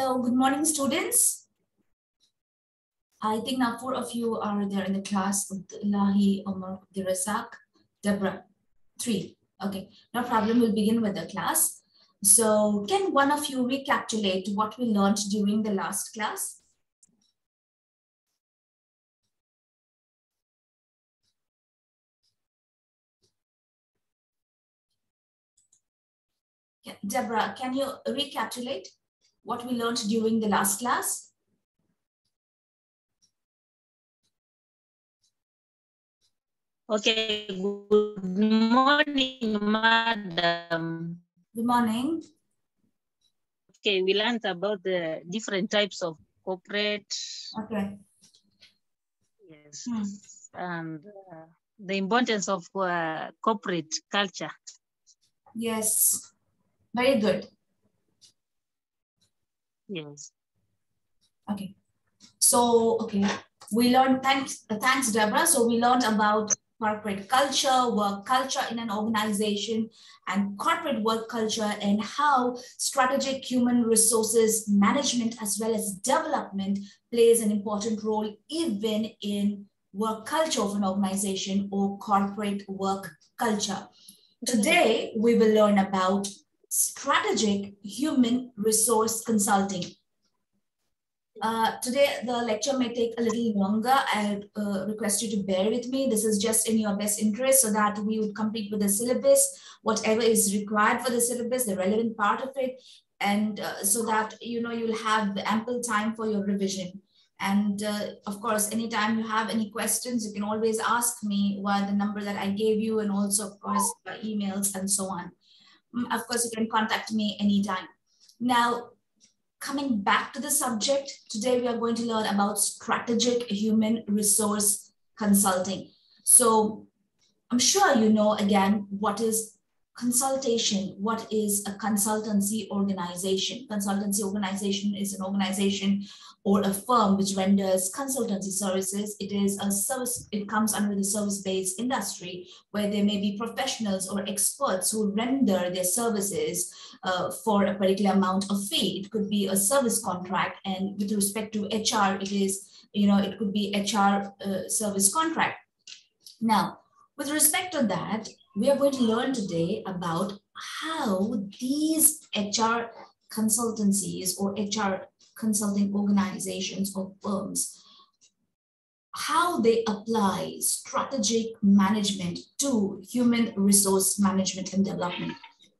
Hello, good morning, students. I think now four of you are there in the class. Lahi, Omar, Dirasak, Deborah. Three. Okay, no problem. We'll begin with the class. So can one of you recapitulate what we learned during the last class? Deborah, can you recapitulate what we learned during the last class? Okay, good morning, madam. Good morning. Okay, we learned about the different types of corporate. Okay. Yes. Hmm. And uh, the importance of uh, corporate culture. Yes. Very good. Yes. Okay. So, okay, we learned, thanks, thanks, Deborah. So we learned about corporate culture, work culture in an organization, and corporate work culture, and how strategic human resources management as well as development plays an important role even in work culture of an organization or corporate work culture. Mm-hmm. Today, we will learn about strategic human resource consulting. Uh, today, the lecture may take a little longer. I uh, request you to bear with me. This is just in your best interest so that we would complete with the syllabus, whatever is required for the syllabus, the relevant part of it, and uh, so that you know you'll have ample time for your revision. And uh, of course, anytime you have any questions, you can always ask me via the number that I gave you, and also, of course, by emails and so on. Mm, Of course, you can contact me anytime. Now, coming back to the subject, today we are going to learn about strategic human resource consulting. So I'm sure you know again what is consultation, what is a consultancy organization. Consultancy organization is an organization or a firm which renders consultancy services. It is a service, it comes under the service-based industry where there may be professionals or experts who render their services uh, for a particular amount of fee. It could be a service contract, and with respect to HR, it is, you know, it could be HR uh, service contract. Now, with respect to that, we are going to learn today about how these HR consultancies or HR consulting organizations or firms how they apply strategic management to human resource management and development.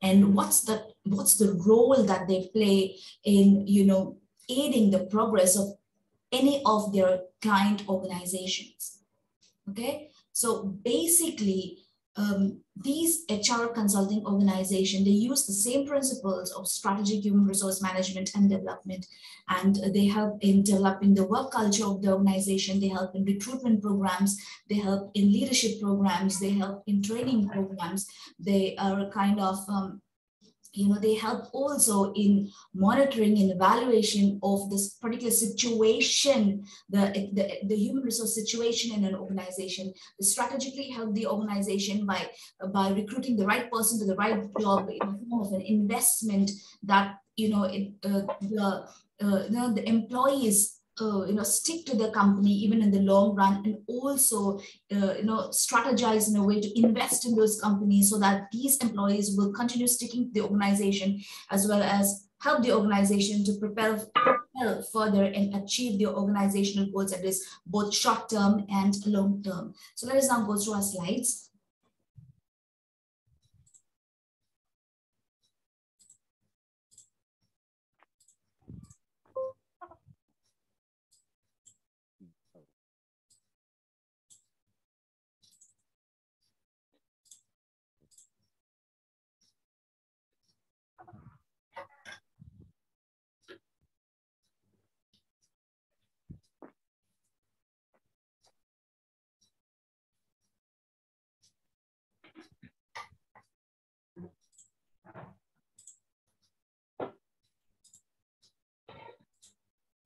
And what's the what's the role that they play in you know aiding the progress of any of their client organizations? Okay? So basically um, these HR consulting organizations, they use the same principles of strategic human resource management and development. And they help in developing the work culture of the organization. They help in recruitment programs. They help in leadership programs. They help in training programs. They are a kind of um, you know they help also in monitoring and evaluation of this particular situation the, the, the human resource situation in an organization they strategically help the organization by by recruiting the right person to the right job in the form of an investment that you know it, uh, the uh, you know, the employees you know stick to the company even in the long run and also uh, you know strategize in a way to invest in those companies so that these employees will continue sticking to the organization as well as help the organization to propel, prepare further and achieve the organizational goals that is both short term and long term. So let us now go through our slides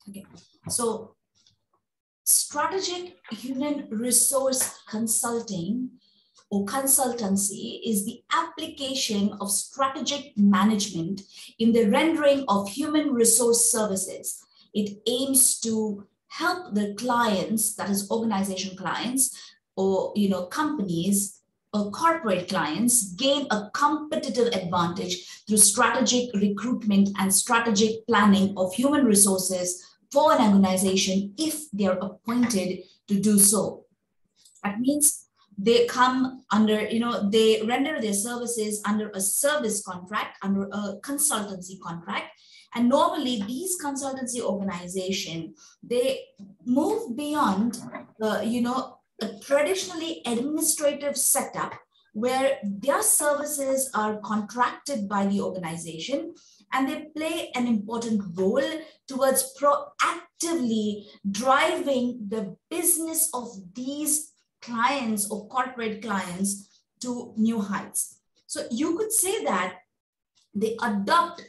Okay, so strategic human resource consulting or consultancy is the application of strategic management in the rendering of human resource services. It aims to help the clients, that is organization clients, or you know companies or corporate clients gain a competitive advantage through strategic recruitment and strategic planning of human resources for an organization if they're appointed to do so. That means they come under, you know, they render their services under a service contract, under a consultancy contract. And normally these consultancy organization, they move beyond, uh, you know, a traditionally administrative setup where their services are contracted by the organization and they play an important role towards proactively driving the business of these clients or corporate clients to new heights. So you could say that they adopt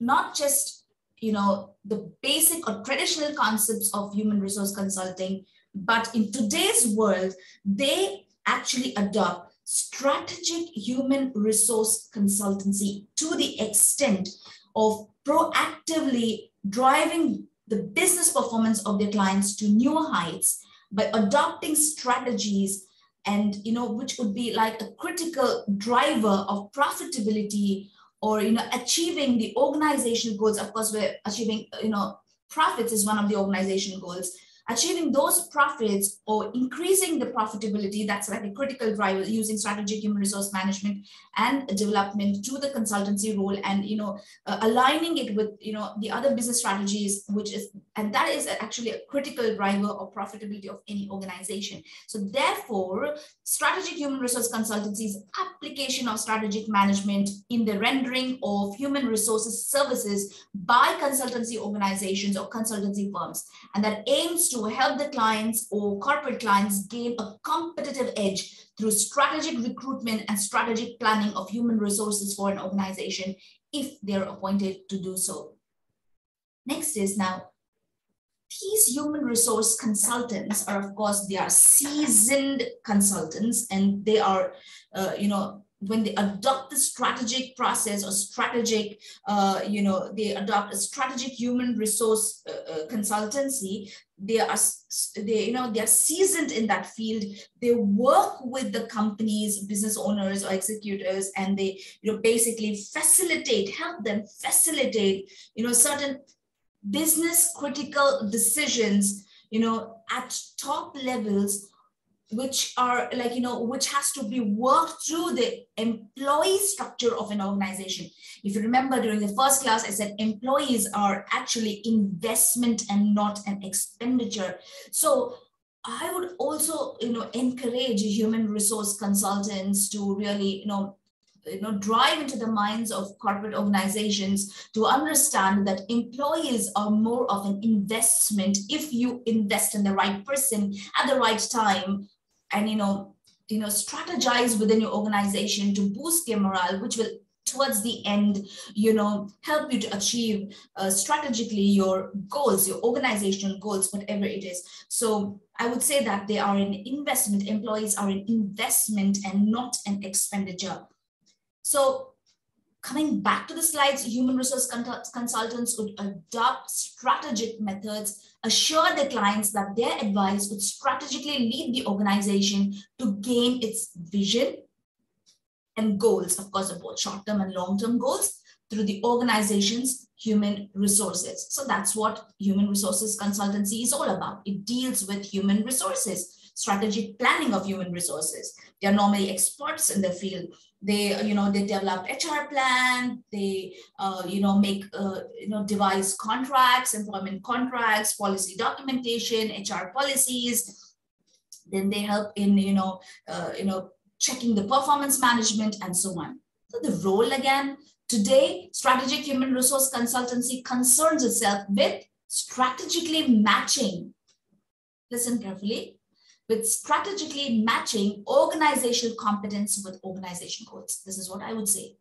not just you know the basic or traditional concepts of human resource consulting but in today's world, they actually adopt strategic human resource consultancy to the extent of proactively driving the business performance of their clients to new heights by adopting strategies and you know which would be like a critical driver of profitability or you know achieving the organizational goals. Of course we're achieving you know profits is one of the organizational goals achieving those profits or increasing the profitability that's like a critical driver using strategic human resource management and development to the consultancy role and you know uh, aligning it with you know the other business strategies which is and that is actually a critical driver of profitability of any organization. So therefore strategic human resource consultancy is application of strategic management in the rendering of human resources services by consultancy organizations or consultancy firms. And that aims to help the clients or corporate clients gain a competitive edge through strategic recruitment and strategic planning of human resources for an organization if they're appointed to do so. Next is now, these human resource consultants are, of course, they are seasoned consultants and they are, uh, you know, when they adopt the strategic process or strategic, uh, you know, they adopt a strategic human resource uh, uh, consultancy, they are, they, you know, they are seasoned in that field. They work with the companies, business owners or executors, and they, you know, basically facilitate, help them facilitate, you know, certain business critical decisions, you know, at top levels which are like you know which has to be worked through the employee structure of an organization. If you remember during the first class i said employees are actually investment and not an expenditure. So i would also you know encourage human resource consultants to really you know you know drive into the minds of corporate organizations to understand that employees are more of an investment if you invest in the right person at the right time and you know you know strategize within your organization to boost their morale which will towards the end you know help you to achieve uh, strategically your goals your organizational goals whatever it is. So i would say that they are an investment. Employees are an investment and not an expenditure. So coming back to the slides, human resource consultants would adopt strategic methods, assure the clients that their advice would strategically lead the organization to gain its vision and goals, of course, of both short-term and long-term goals through the organization's human resources. So that's what human resources consultancy is all about. It deals with human resources strategic planning of human resources. They are normally experts in the field. They, you know, they develop HR plan. They, uh, you know, make, uh, you know, devise contracts, employment contracts, policy documentation, HR policies. Then they help in, you know, uh, you know, checking the performance management and so on. So the role again, today, strategic human resource consultancy concerns itself with strategically matching, listen carefully, with strategically matching organizational competence with organization goals. This is what I would say.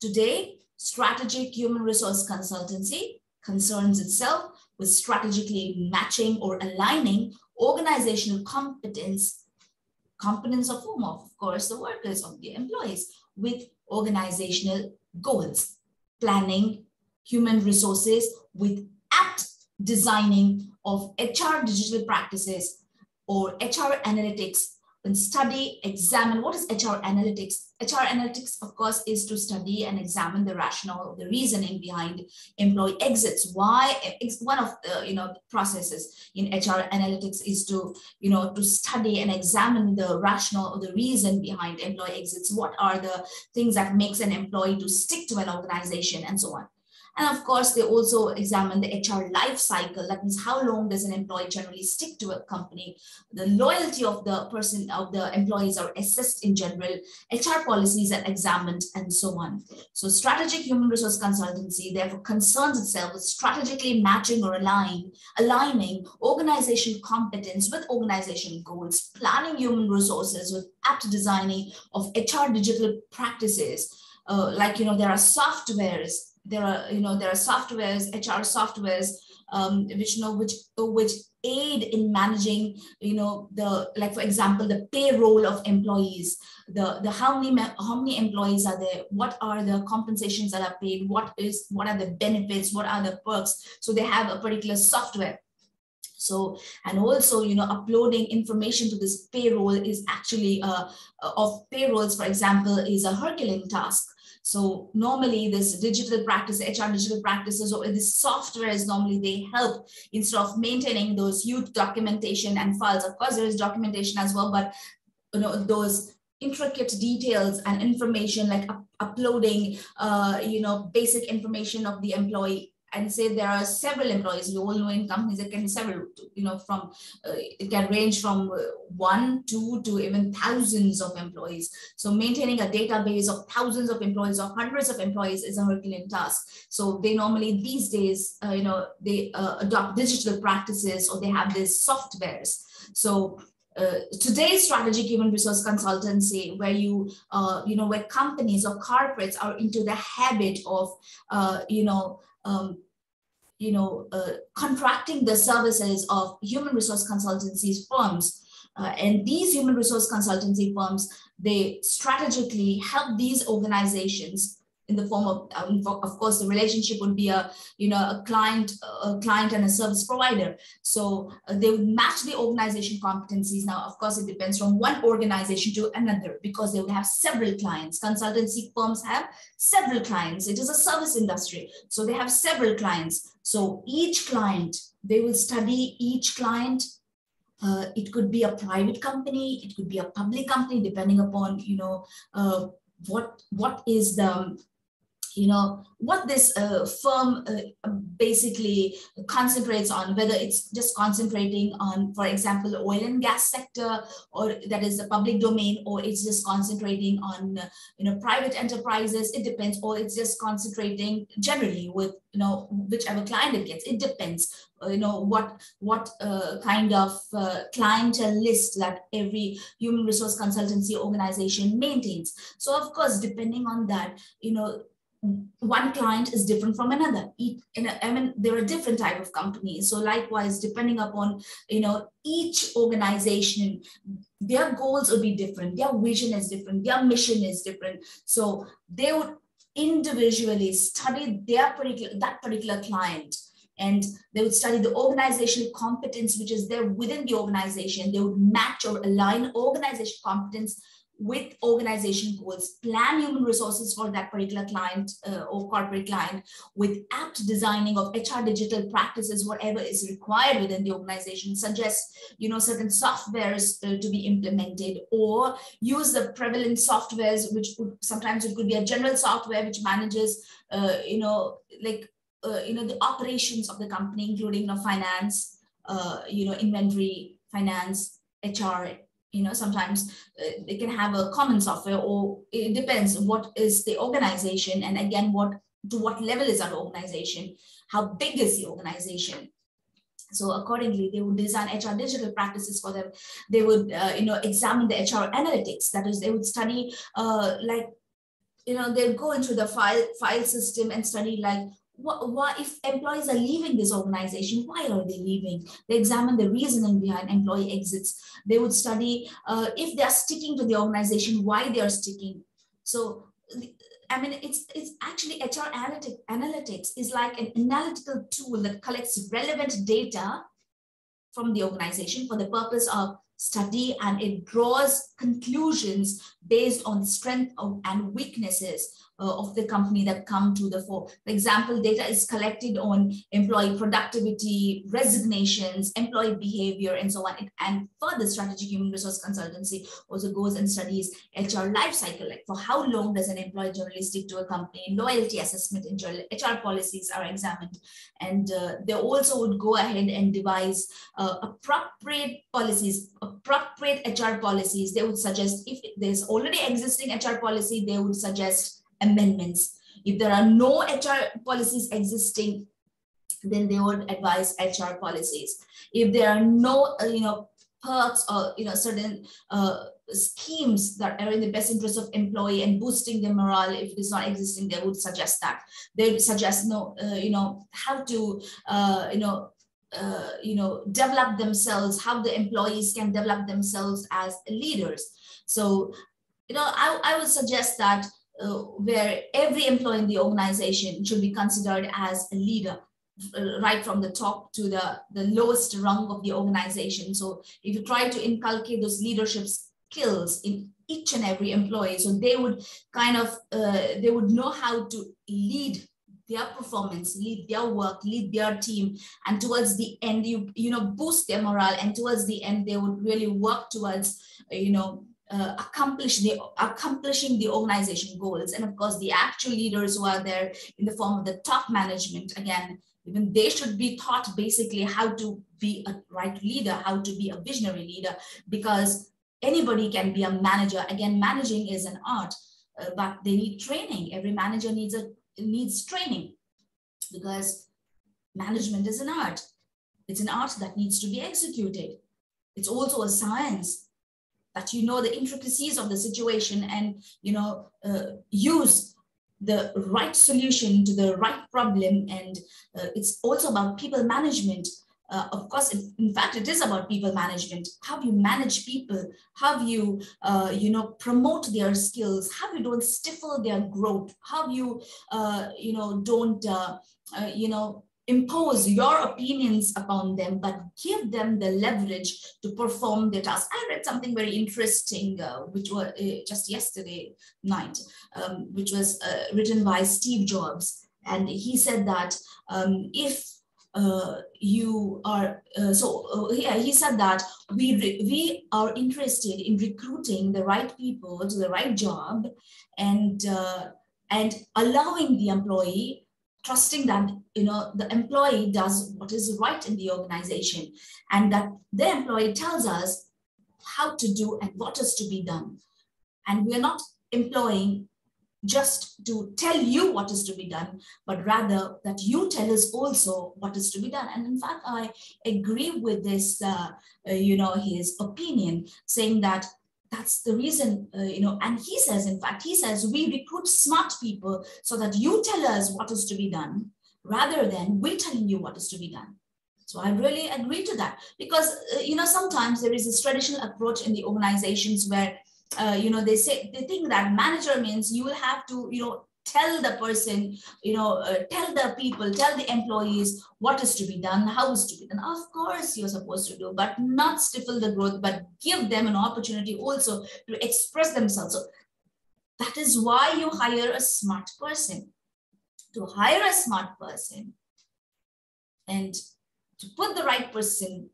Today, strategic human resource consultancy concerns itself with strategically matching or aligning organizational competence competence of whom, of course, the workers, of the employees, with organizational goals, planning, human resources, with apt designing of HR digital practices or HR analytics and study, examine what is HR analytics. HR analytics, of course, is to study and examine the rationale, the reasoning behind employee exits. Why? It's one of the you know processes in HR analytics is to you know to study and examine the rationale or the reason behind employee exits. What are the things that makes an employee to stick to an organization and so on. And of course, they also examine the HR life cycle. That means how long does an employee generally stick to a company? The loyalty of the person, of the employees are assessed in general. HR policies are examined and so on. So strategic human resource consultancy therefore concerns itself with strategically matching or aligning, aligning organizational competence with organization goals, planning human resources with apt designing of HR digital practices. Uh, like, you know, there are softwares there are you know there are softwares hr softwares um, which you know which which aid in managing you know the like for example the payroll of employees. The the how many how many employees are there? What are the compensations that are paid? What is what are the benefits? What are the perks? So they have a particular software. So and also you know uploading information to this payroll is actually uh, of payrolls for example is a herculean task so normally this digital practice, HR digital practices or this software is normally they help instead of maintaining those huge documentation and files. Of course, there is documentation as well, but you know those intricate details and information like up uploading uh, you know basic information of the employee and say there are several employees. We all know in companies it can be several, you know, from uh, it can range from uh, one, two to even thousands of employees. So maintaining a database of thousands of employees or hundreds of employees is a Herculean task. So they normally these days, uh, you know, they uh, adopt digital practices or they have these softwares. So uh, today's strategic human resource consultancy where you uh, you know where companies or corporates are into the habit of uh, you know um, you know, uh, contracting the services of human resource consultancies firms. Uh, and these human resource consultancy firms, they strategically help these organizations in the form of, um, of course, the relationship would be a, you know, a client, a client and a service provider. So uh, they would match the organization competencies. Now, of course, it depends from one organization to another because they would have several clients. Consultancy firms have several clients. It is a service industry. So they have several clients. So each client, they will study each client uh, it could be a private company, it could be a public company, depending upon you know uh, what what is the you know what this uh, firm uh, basically concentrates on whether it's just concentrating on for example oil and gas sector or that is the public domain or it's just concentrating on uh, you know private enterprises. It depends or it's just concentrating generally with you know whichever client it gets. It depends uh, you know what what uh, kind of clientele list that every human resource consultancy organization maintains. So of course depending on that you know one client is different from another. I mean, there are different type of companies. So likewise, depending upon, you know, each organization, their goals will be different. Their vision is different. Their mission is different. So they would individually study their particular, that particular client and they would study the organizational competence which is there within the organization they would match or align organizational competence with organization goals, plan human resources for that particular client uh, or corporate client with apt designing of HR digital practices, whatever is required within the organization, suggest, you know, certain softwares uh, to be implemented or use the prevalent softwares, which would, sometimes it could be a general software which manages, uh, you know, like, uh, you know, the operations of the company, including you know, finance, uh, you know, inventory, finance, HR, you know sometimes uh, they can have a common software or it depends what is the organization and again what to what level is that organization? How big is the organization? So accordingly they would design hr digital practices for them. They would uh, you know examine the hr analytics. That is they would study uh, like you know they'll go into the file file system and study like what, why if employees are leaving this organization? Why are they leaving? They examine the reasoning behind employee exits. They would study uh, if they are sticking to the organization why they are sticking. So I mean, it's it's actually HR analytic, analytics is like an analytical tool that collects relevant data from the organization for the purpose of study and it draws conclusions based on strength of, and weaknesses uh, of the company that come to the fore. For example, data is collected on employee productivity, resignations, employee behavior, and so on. And further, strategic human resource consultancy also goes and studies HR life cycle, like for how long does an employee generally stick to a company? Loyalty assessment and HR policies are examined. And uh, they also would go ahead and devise uh, appropriate policies, appropriate HR policies. They would suggest if there's already existing HR policy, they would suggest amendments. If there are no HR policies existing, then they would advise HR policies. If there are no, uh, you know, perks or you know certain uh, schemes that are in the best interest of employee and boosting the morale if it is not existing they would suggest that they would suggest no uh, you know how to uh, you know uh, you know develop themselves how the employees can develop themselves as leaders so you know i, I would suggest that uh, where every employee in the organization should be considered as a leader uh, right from the top to the, the lowest rung of the organization. So if you try to inculcate those leadership skills in each and every employee, so they would kind of, uh, they would know how to lead their performance, lead their work, lead their team, and towards the end, you you know boost their morale, and towards the end, they would really work towards you know uh, accomplish the accomplishing the organization goals. And of course the actual leaders who are there in the form of the top management again even they should be taught basically how to be a right leader how to be a visionary leader because anybody can be a manager. Again managing is an art uh, but they need training. Every manager needs a needs training because management is an art. It's an art that needs to be executed. It's also a science that you know the intricacies of the situation and you know uh, use the right solution to the right problem. And uh, it's also about people management. Uh, of course in fact it is about people management. How you manage people how you uh, you know promote their skills how you don't stifle their growth how you uh, you know don't uh, uh, you know impose your opinions upon them, but give them the leverage to perform their task. I read something very interesting, uh, which was uh, just yesterday night, um, which was uh, written by Steve Jobs. And he said that um, if uh, you are uh, so uh, yeah he said that we we are interested in recruiting the right people to the right job and and allowing the employee trusting that you know the employee does what is right in the organization and that the employee tells us how to do and what is to be done. And we're not employing just to tell you what is to be done but rather that you tell us also what is to be done. And in fact i agree with this uh, uh, you know his opinion saying that that's the reason, uh, you know, and he says, in fact, he says, we recruit smart people so that you tell us what is to be done rather than we telling you what is to be done. So I really agree to that because, uh, you know, sometimes there is this traditional approach in the organizations where, uh, you know, they say, they think that manager means you will have to, you know, tell the person, you know, uh, tell the people, tell the employees what is to be done, how is to be done. Of course, you're supposed to do, but not stifle the growth, but give them an opportunity also to express themselves. So that is why you hire a smart person. To hire a smart person and to put the right person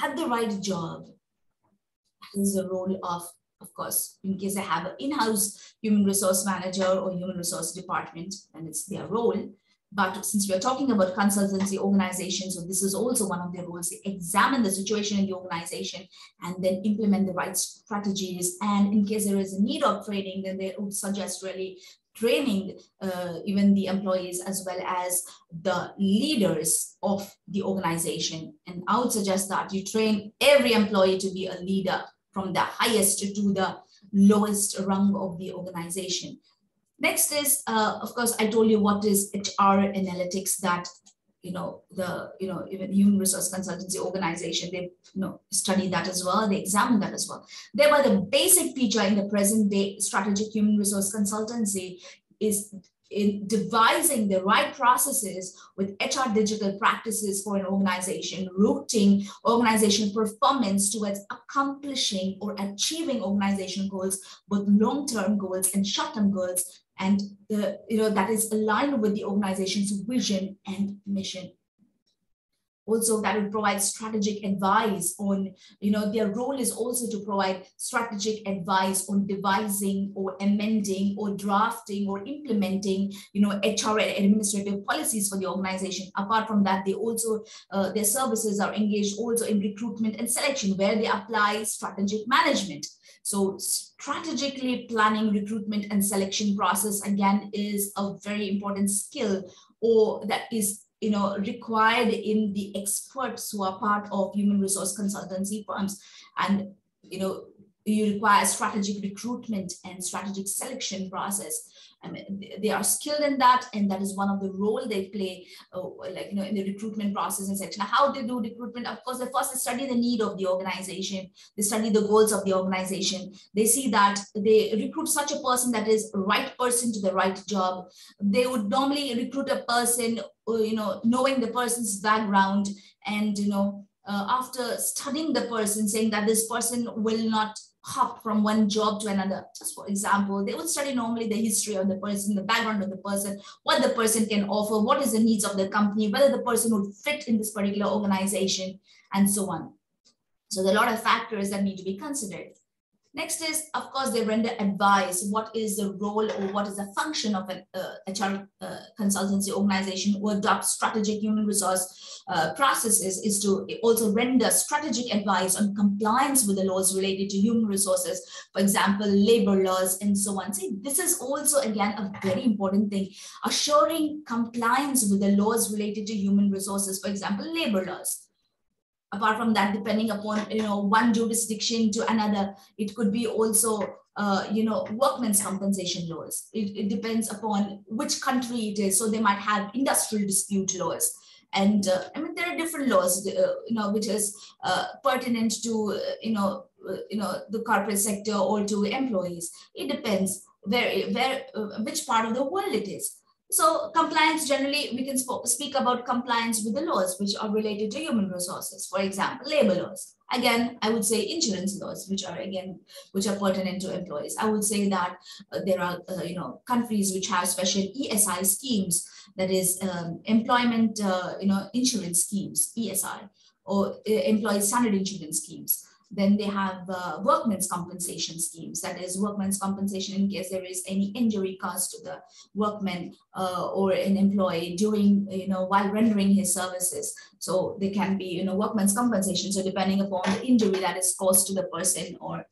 at the right job, that is the role of of course, in case they have an in-house human resource manager or human resource department, and it's their role. But since we are talking about consultancy organizations, so this is also one of their roles. They examine the situation in the organization and then implement the right strategies. And in case there is a need of training, then they would suggest really training uh, even the employees as well as the leaders of the organization. And I would suggest that you train every employee to be a leader from the highest to the lowest rung of the organization. Next is, uh, of course, I told you what is HR analytics that you know the you know even human resource consultancy organization they you know study that as well they examine that as well thereby the basic feature in the present day strategic human resource consultancy is in devising the right processes with HR digital practices for an organization, routing organizational performance towards accomplishing or achieving organizational goals, both long-term goals and short-term goals, and the, you know, that is aligned with the organization's vision and mission also that will provide strategic advice on you know their role is also to provide strategic advice on devising or amending or drafting or implementing you know hr administrative policies for the organization. Apart from that they also uh, their services are engaged also in recruitment and selection where they apply strategic management. So strategically planning recruitment and selection process again is a very important skill or that is you know, required in the experts who are part of human resource consultancy firms. And, you know, you require strategic recruitment and strategic selection process. I mean, they are skilled in that, and that is one of the role they play, uh, like you know, in the recruitment process and such. Now, how they do recruitment? Of course, they first study the need of the organization. They study the goals of the organization. They see that they recruit such a person that is right person to the right job. They would normally recruit a person, uh, you know, knowing the person's background and you know. Uh, after studying the person, saying that this person will not hop from one job to another. Just for example, they would study normally the history of the person, the background of the person, what the person can offer, what is the needs of the company, whether the person would fit in this particular organization, and so on. So there are a lot of factors that need to be considered. Next is, of course, they render advice. What is the role or what is the function of an uh, HR uh, consultancy organization who adopts strategic human resource uh, processes is to also render strategic advice on compliance with the laws related to human resources, for example, labor laws and so on. See, this is also, again, a very important thing, assuring compliance with the laws related to human resources, for example, labor laws apart from that depending upon you know one jurisdiction to another it could be also uh, you know workmen's compensation laws. It, it, depends upon which country it is. So they might have industrial dispute laws. And uh, i mean there are different laws uh, you know which is uh, pertinent to uh, you know uh, you know the corporate sector or to employees. It depends where where which part of the world it is so compliance generally, we can sp speak about compliance with the laws which are related to human resources. For example, labor laws. Again, I would say insurance laws, which are again, which are pertinent to employees. I would say that uh, there are, uh, you know, countries which have special ESI schemes, that is um, employment, uh, you know, insurance schemes, ESI, or uh, employee standard insurance schemes. Then they have uh, workmen's compensation schemes, that is workmen's compensation in case there is any injury caused to the workman uh, or an employee during, you know, while rendering his services. So they can be, you know, workmen's compensation. So depending upon the injury that is caused to the person or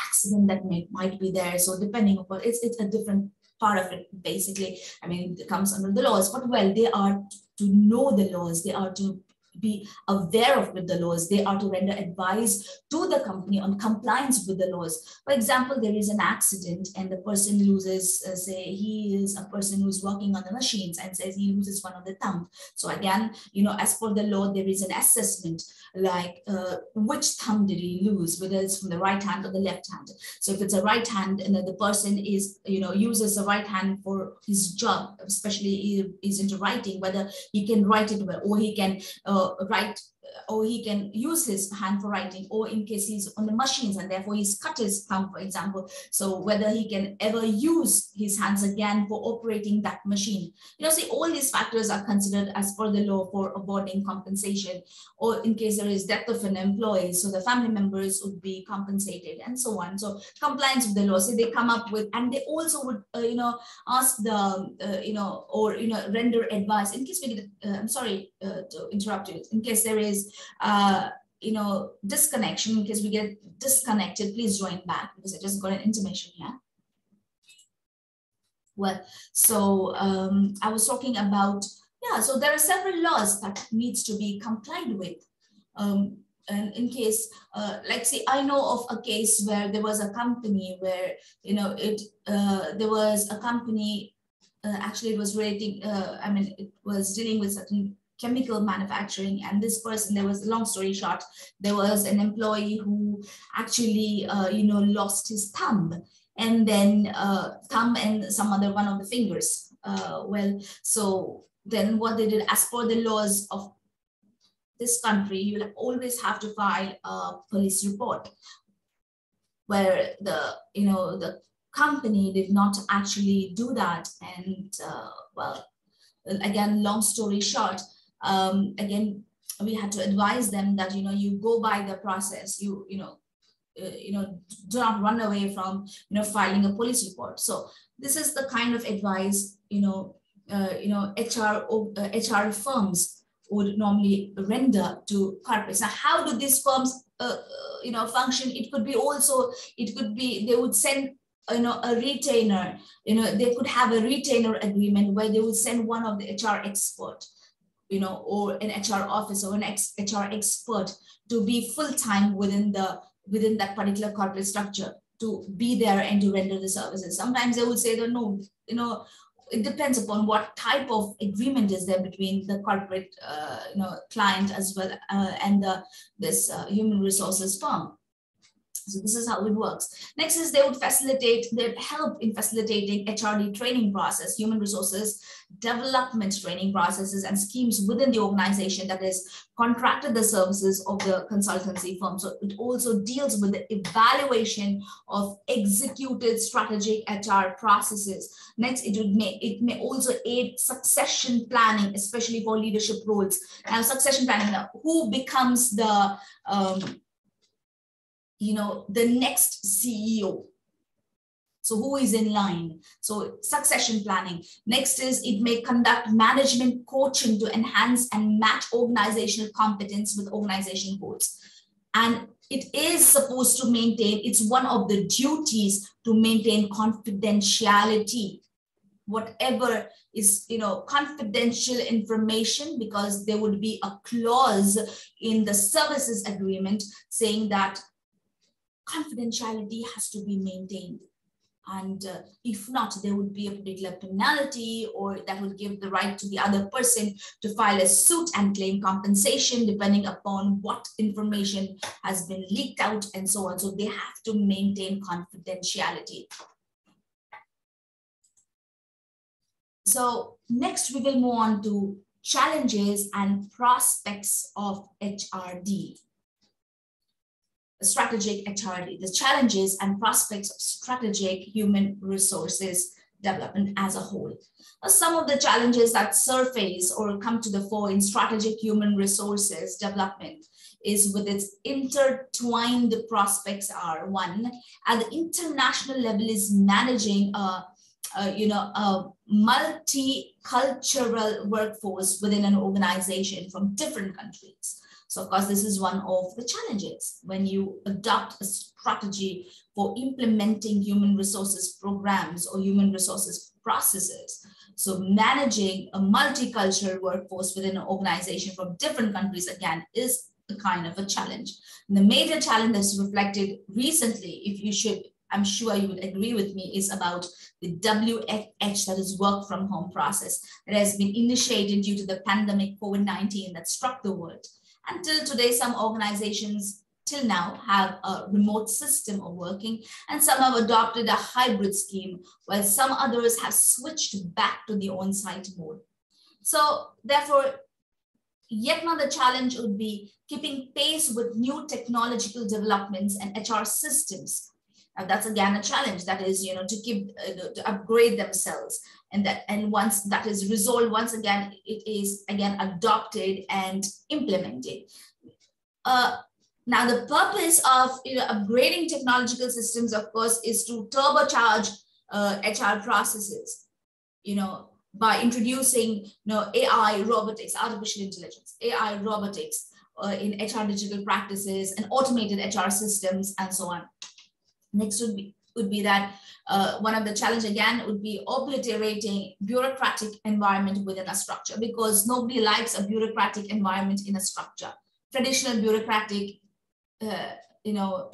accident that may, might be there. So depending upon, it's, it's a different part of it basically. I mean, it comes under the laws, but well, they are to know the laws, they are to be aware of with the laws. They are to render advice to the company on compliance with the laws. For example, there is an accident and the person loses, uh, say, he is a person who's working on the machines and says he loses one of the thumb. So again, you know, as per the law, there is an assessment like uh, which thumb did he lose, whether it's from the right hand or the left hand. So if it's a right hand and the person is, you know, uses the right hand for his job, especially is into writing, whether he can write it well or he can uh, write or he can use his hand for writing, or in case he's on the machines and therefore he's cut his thumb, for example. So whether he can ever use his hands again for operating that machine. You know, see, all these factors are considered as per the law for awarding compensation, or in case there is death of an employee, so the family members would be compensated and so on. So compliance with the law, so they come up with, and they also would, uh, you know, ask the, uh, you know, or, you know, render advice in case we get, uh, I'm sorry uh, to interrupt you, in case there is uh, you know, disconnection in case we get disconnected, please join back because I just got an intimation here. Well, so um, I was talking about, yeah, so there are several laws that needs to be complied with. Um, and in case, uh, like say, I know of a case where there was a company where, you know, it, uh, there was a company, uh, actually it was relating, uh, I mean, it was dealing with certain chemical manufacturing. And this person there was a long story short there was an employee who actually uh, you know lost his thumb. And then uh, thumb and some other one of the fingers. Uh, well so then what they did as per the laws of this country you will always have to file a police report where the you know the company did not actually do that. And uh, well again long story short um, again, we had to advise them that, you know, you go by the process, you, you know, uh, you know, do not run away from, you know, filing a police report. So this is the kind of advice, you know, uh, you know, HR, uh, HR firms would normally render to corporates. Now, how do these firms, uh, uh, you know, function? It could be also, it could be, they would send you know a retainer you know they could have a retainer agreement where they would send one of the hr expert you know, or an HR officer or an HR expert to be full time within the within that particular corporate structure to be there and to render the services. Sometimes they would say that no, you know, it depends upon what type of agreement is there between the corporate, uh, you know, client as well uh, and the this uh, human resources firm. So this is how it works. Next is they would facilitate, they'd help in facilitating HRD training process, human resources development training processes and schemes within the organization that is contracted the services of the consultancy firm. So it also deals with the evaluation of executed strategic HR processes. Next, it would may it may also aid succession planning, especially for leadership roles. Now, succession planning, now, who becomes the um, you know, the next CEO. So who is in line? So succession planning. Next is it may conduct management coaching to enhance and match organizational competence with organization goals. And it is supposed to maintain, it's one of the duties to maintain confidentiality. Whatever is, you know, confidential information, because there would be a clause in the services agreement saying that confidentiality has to be maintained. And uh, if not, there would be a particular penalty or that would give the right to the other person to file a suit and claim compensation depending upon what information has been leaked out and so on. So they have to maintain confidentiality. So next we will move on to challenges and prospects of HRD strategic HRD, the challenges and prospects of strategic human resources development as a whole. Some of the challenges that surface or come to the fore in strategic human resources development is with its intertwined prospects are one, at the international level is managing a, a you know, a multicultural workforce within an organization from different countries. So of course, this is one of the challenges when you adopt a strategy for implementing human resources programs or human resources processes. So managing a multicultural workforce within an organization from different countries, again, is a kind of a challenge. And the major challenge that's reflected recently, if you should, I'm sure you would agree with me, is about the WFH, that is work from home process that has been initiated due to the pandemic COVID-19 that struck the world. Until today, some organizations till now have a remote system of working and some have adopted a hybrid scheme while some others have switched back to the on-site mode. So therefore, yet another challenge would be keeping pace with new technological developments and HR systems. Now that's again a challenge that is, you know, to keep, uh, to upgrade themselves. And that and once that is resolved once again it is again adopted and implemented. Uh, now the purpose of you know upgrading technological systems of course is to turbocharge uh, hr processes you know by introducing you know ai robotics artificial intelligence ai robotics uh, in hr digital practices and automated hr systems and so on next would be would be that uh, one of the challenge again would be obliterating bureaucratic environment within a structure because nobody likes a bureaucratic environment in a structure. traditional bureaucratic, uh, you know,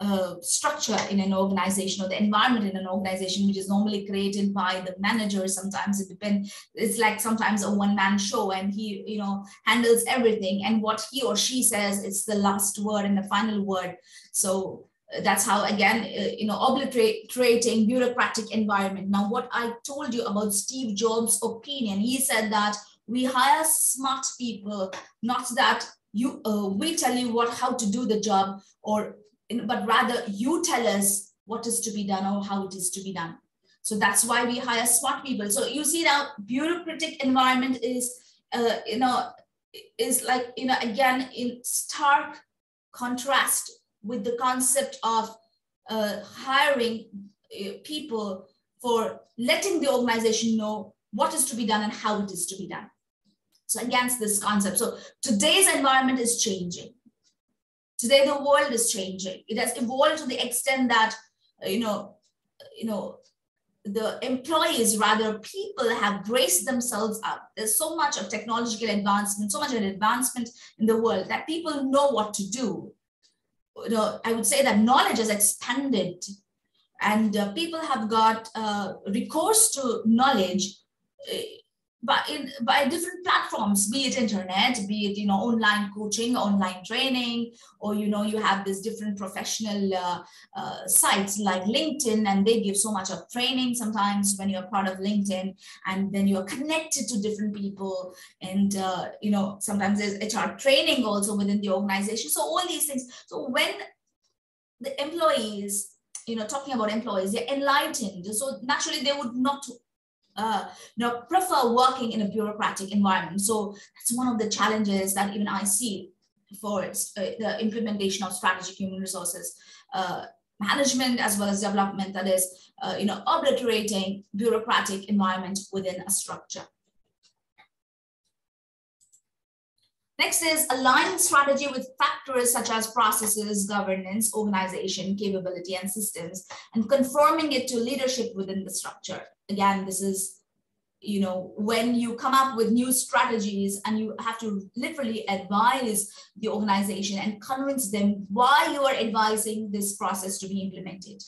uh, structure in an organization or the environment in an organization, which is normally created by the manager. Sometimes it depends. It's like sometimes a one-man show, and he, you know, handles everything. And what he or she says is the last word and the final word. So that's how again uh, you know obliterating bureaucratic environment now what i told you about steve jobs opinion he said that we hire smart people not that you uh, we tell you what how to do the job or but rather you tell us what is to be done or how it is to be done. So that's why we hire smart people. So you see now bureaucratic environment is, uh, you know, is like, you know, again, in stark contrast with the concept of uh, hiring uh, people for letting the organization know what is to be done and how it is to be done. So against this concept. So today's environment is changing. Today, the world is changing. It has evolved to the extent that, you know, you know, the employees, rather people have braced themselves up. There's so much of technological advancement, so much of advancement in the world that people know what to do. You know, I would say that knowledge has expanded. And uh, people have got uh, recourse to knowledge but in by different platforms be it internet be it you know online coaching online training or you know you have these different professional uh, uh, sites like linkedin and they give so much of training sometimes when you're part of linkedin and then you're connected to different people and uh, you know sometimes there's hr training also within the organization. So all these things. So when the employees you know talking about employees they're enlightened. So naturally they would not uh, you know, prefer working in a bureaucratic environment. So that's one of the challenges that even I see for uh, the implementation of strategic human resources uh, management as well as development that is, uh, you know, obliterating bureaucratic environment within a structure. Next is aligning strategy with factors such as processes, governance, organization, capability, and systems, and conforming it to leadership within the structure again, this is, you know, when you come up with new strategies and you have to literally advise the organization and convince them why you are advising this process to be implemented.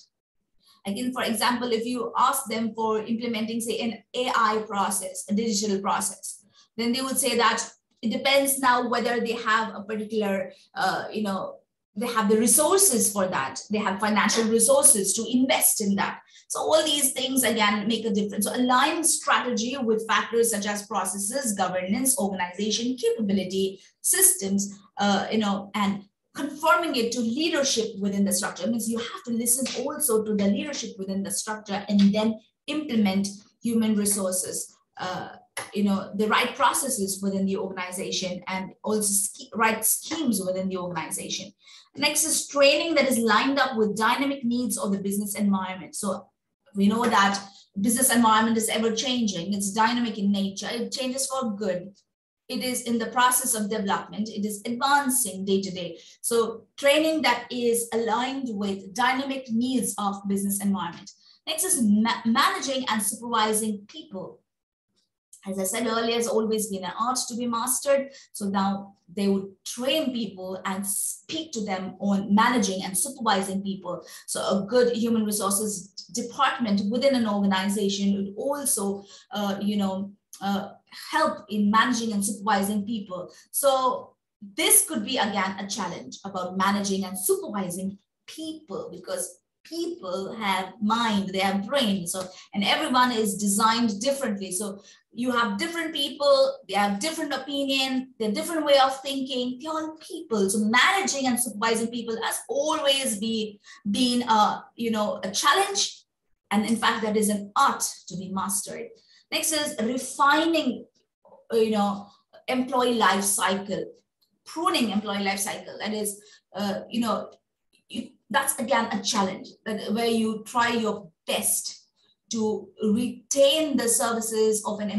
Again, for example, if you ask them for implementing, say, an AI process, a digital process, then they would say that it depends now whether they have a particular, uh, you know, they have the resources for that. They have financial resources to invest in that. So all these things again make a difference. So align strategy with factors such as processes, governance, organization, capability, systems, uh, you know, and conforming it to leadership within the structure. It means you have to listen also to the leadership within the structure and then implement human resources, uh, you know, the right processes within the organization and also right schemes within the organization. Next is training that is lined up with dynamic needs of the business environment. So we know that business environment is ever changing. It's dynamic in nature. It changes for good. It is in the process of development. It is advancing day to day. So training that is aligned with dynamic needs of business environment. Next is ma managing and supervising people as I said earlier, it's always been an art to be mastered. So now they would train people and speak to them on managing and supervising people. So a good human resources department within an organization would also, uh, you know, uh, help in managing and supervising people. So this could be again a challenge about managing and supervising people because people have mind they have brain so and everyone is designed differently so you have different people, they have different opinion, their different way of thinking, they're all people. So managing and supervising people has always be, been a, you know, a challenge. And in fact, that is an art to be mastered. Next is refining, you know, employee life cycle, pruning employee life cycle. That is, uh, you know, you, that's again a challenge that, where you try your best to retain the services of an